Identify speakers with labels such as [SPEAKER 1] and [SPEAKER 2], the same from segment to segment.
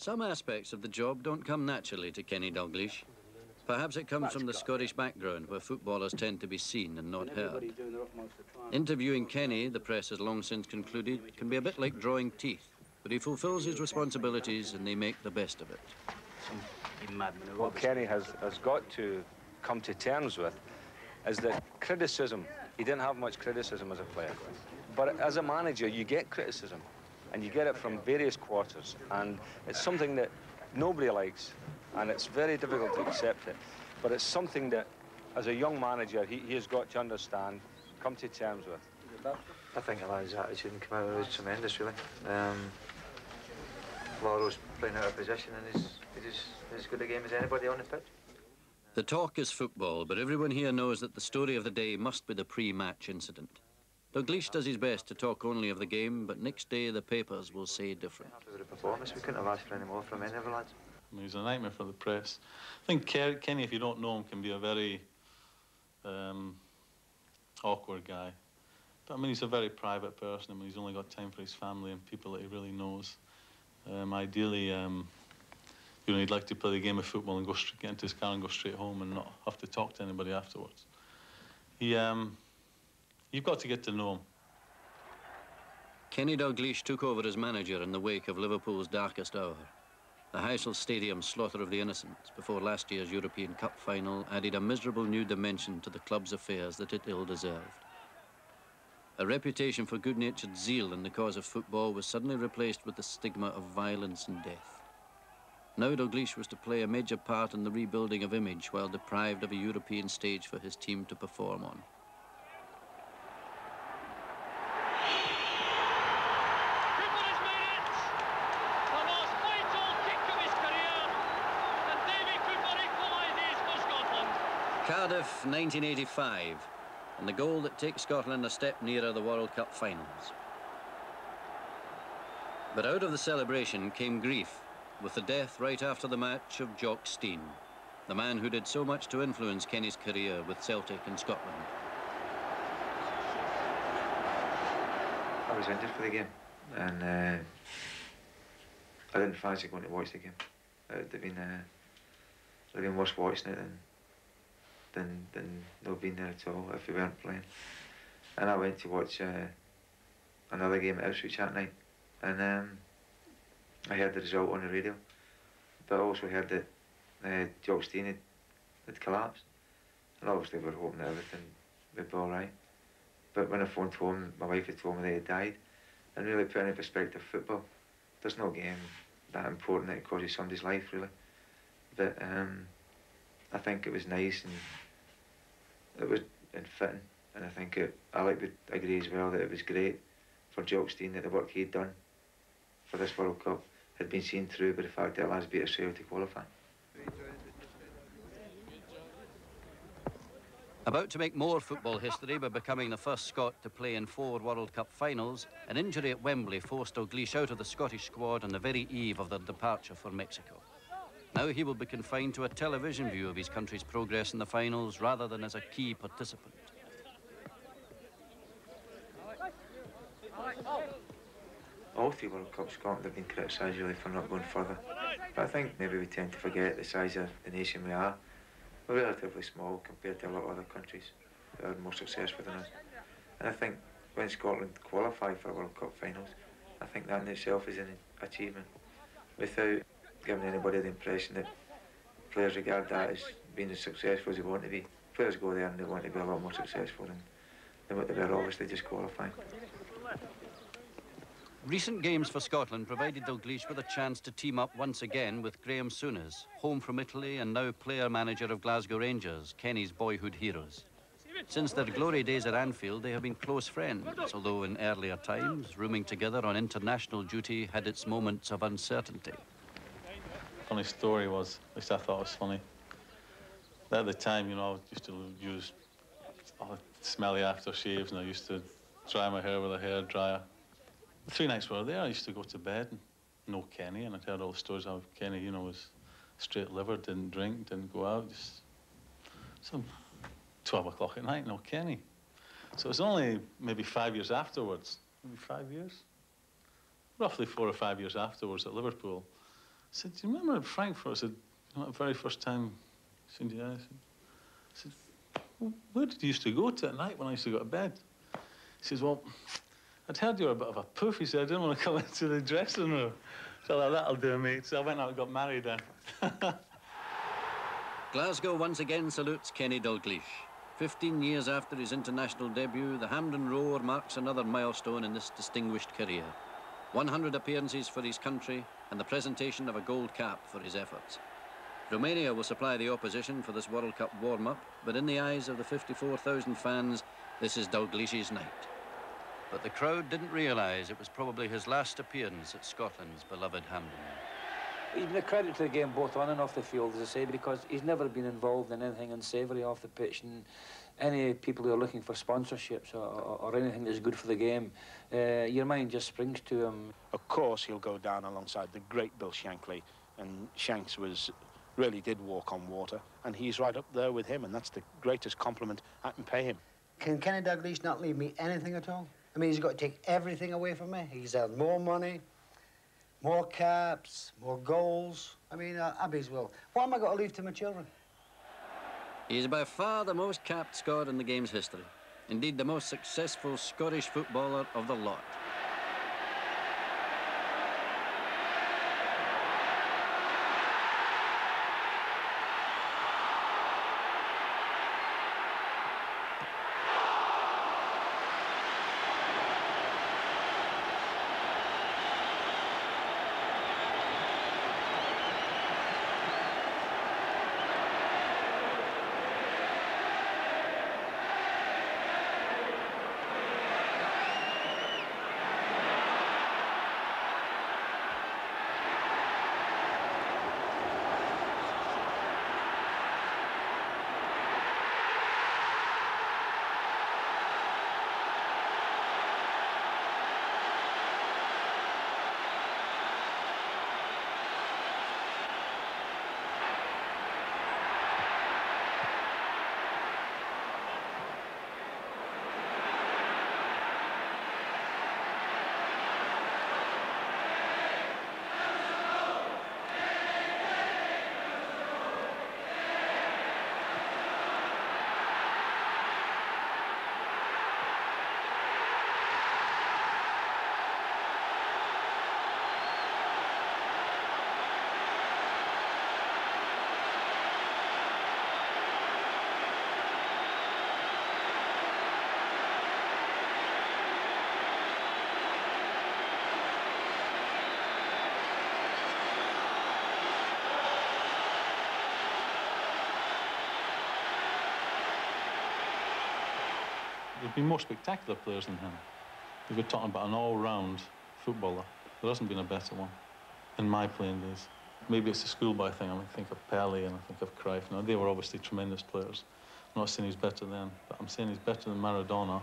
[SPEAKER 1] Some aspects of the job don't come naturally to Kenny Dalglish. Perhaps it comes from the Scottish background, where footballers tend to be seen and not heard. Interviewing Kenny, the press has long since concluded, can be a bit like drawing teeth, but he fulfills his responsibilities and they make the best of it.
[SPEAKER 2] What Kenny has, has got to come to terms with is that criticism, he didn't have much criticism as a player. But as a manager, you get criticism, and you get it from various quarters, and it's something that nobody likes, and it's very difficult to accept it. But it's something that, as a young manager, he, he has got to understand, come to terms with.
[SPEAKER 3] I think his attitude and come out was tremendous, really. Um, Lawro's playing out of position, and he's, he's as good a game as anybody on the pitch.
[SPEAKER 1] The talk is football, but everyone here knows that the story of the day must be the pre-match incident. Dalglish does his best to talk only of the game, but next day the papers will say different.
[SPEAKER 3] After the performance, we couldn't have asked for any more from any of the lads.
[SPEAKER 4] He's a nightmare for the press. I think Kenny, if you don't know him, can be a very um, awkward guy. But I mean, he's a very private person. I mean, he's only got time for his family and people that he really knows. Um, ideally, um, you know, he'd like to play the game of football and go straight, get into his car and go straight home and not have to talk to anybody afterwards. He, um, you've got to get to know him.
[SPEAKER 1] Kenny Dalglish took over as manager in the wake of Liverpool's darkest hour. The Heysel Stadium slaughter of the innocents before last year's European Cup final added a miserable new dimension to the club's affairs that it ill deserved. A reputation for good-natured zeal in the cause of football was suddenly replaced with the stigma of violence and death. Now Dalglish was to play a major part in the rebuilding of image while deprived of a European stage for his team to perform on. Cardiff 1985 and the goal that takes Scotland a step nearer the World Cup finals. But out of the celebration came grief with the death right after the match of Jock Stein, the man who did so much to influence Kenny's career with Celtic and Scotland.
[SPEAKER 3] I was injured for the game, and uh, I didn't fancy going to watch the game. It would have been, uh, been worse watching it than, than, than not being there at all if we weren't playing. And I went to watch uh, another game at Ipswich that night, and um, I heard the result on the radio, but I also heard that uh, Jock Stein had, had collapsed. And obviously we were hoping that everything would be all right. But when I phoned home, my wife had told me that he had died. And really put into perspective football, there's no game that important that it causes somebody's life, really. But um, I think it was nice and it was and fitting. And I think it, Alec would agree as well that it was great for Jock Stein that the work he'd done for this World Cup had been seen through by the fact that lads beat Australia to qualify.
[SPEAKER 1] About to make more football history by becoming the first Scot to play in four World Cup finals, an injury at Wembley forced Dalglish out of the Scottish squad on the very eve of their departure for Mexico. Now he will be confined to a television view of his country's progress in the finals rather than as a key participant.
[SPEAKER 3] all three World Cup Scotland have been criticised really for not going further. But I think maybe we tend to forget the size of the nation we are. We're relatively small compared to a lot of other countries that are more successful than us. And I think when Scotland qualify for World Cup finals, I think that in itself is an achievement. Without giving anybody the impression that players regard that as being as successful as they want to be. Players go there and they want to be a lot more successful than, than what they were obviously just qualifying.
[SPEAKER 1] Recent games for Scotland provided Dalglish with a chance to team up once again with Graeme Souness, home from Italy and now player-manager of Glasgow Rangers, Kenny's boyhood heroes. Since their glory days at Anfield, they have been close friends, although in earlier times, rooming together on international duty had its moments of uncertainty.
[SPEAKER 4] Funny story was, at least I thought it was funny. At the time, you know, I used to use all the smelly aftershaves and I used to dry my hair with a hair dryer. The three nights we were there, I used to go to bed and know Kenny, and I'd heard all the stories how Kenny, you know, was straight liver, didn't drink, didn't go out, just some 12 o'clock at night, no Kenny. So it was only maybe five years afterwards, maybe five years, roughly four or five years afterwards at Liverpool, said, do you remember Frankfurt? I said, know, the very first time. I said, yeah. I said, where did you used to go to at night when I used to go to bed? He says, well, I'd heard you were a bit of a poof. He said, I didn't want to come into the dressing room. So like, that'll do, mate. So I went out and got married then.
[SPEAKER 1] Glasgow once again salutes Kenny Dalglish. 15 years after his international debut, the Hampden Roar marks another milestone in this distinguished career. 100 appearances for his country and the presentation of a gold cap for his efforts. Romania will supply the opposition for this World Cup warm-up, but in the eyes of the 54,000 fans, this is Dalglish's night. But the crowd didn't realise it was probably his last appearance at Scotland's beloved Hampden.
[SPEAKER 5] He's been a credit to the game both on and off the field, as I say, because he's never been involved in anything unsavoury off the pitch. And any people who are looking for sponsorships or, or, or anything that's good for the game, uh, your mind just springs to him.
[SPEAKER 6] Of course, he'll go down alongside the great Bill Shankly, and Shanks was really did walk on water, and he's right up there with him, and that's the greatest compliment I can pay him.
[SPEAKER 7] Can Kenny Dalglish not leave me anything at all? I mean, he's got to take everything away from me. He's had more money, more caps, more goals. I mean, uh, Abby's will. What am I going to leave to my children?
[SPEAKER 1] He is by far the most capped Scot in the game's history. Indeed, the most successful Scottish footballer of the lot.
[SPEAKER 4] There've been more spectacular players than him. If you're talking about an all-round footballer, there hasn't been a better one in my playing days. Maybe it's a schoolboy thing. I think of Pelé and I think of Cruyff. Now, they were obviously tremendous players. I'm not saying he's better than, but I'm saying he's better than Maradona.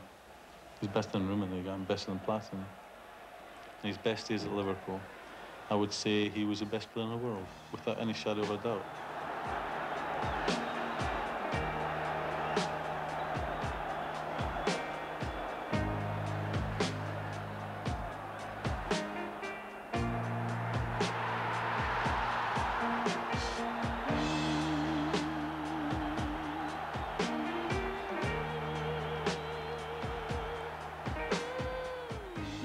[SPEAKER 4] He's better than Rummenigge and better than Platini. His best days at Liverpool, I would say he was the best player in the world, without any shadow of a doubt.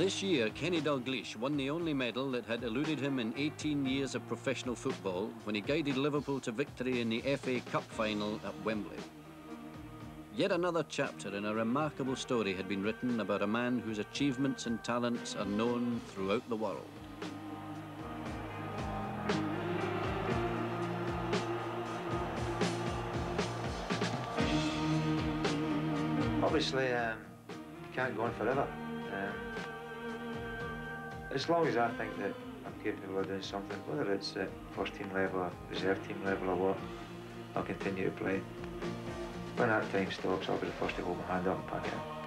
[SPEAKER 1] This year, Kenny Dalglish won the only medal that had eluded him in 18 years of professional football when he guided Liverpool to victory in the FA Cup final at Wembley. Yet another chapter in a remarkable story had been written about a man whose achievements and talents are known throughout the world.
[SPEAKER 3] Obviously, um, you can't go on forever. As long as I think that I'm capable of doing something, whether it's at first team level or reserve team level or what, I'll continue to play. When that time stops, I'll be the first to hold my hand up and pack it.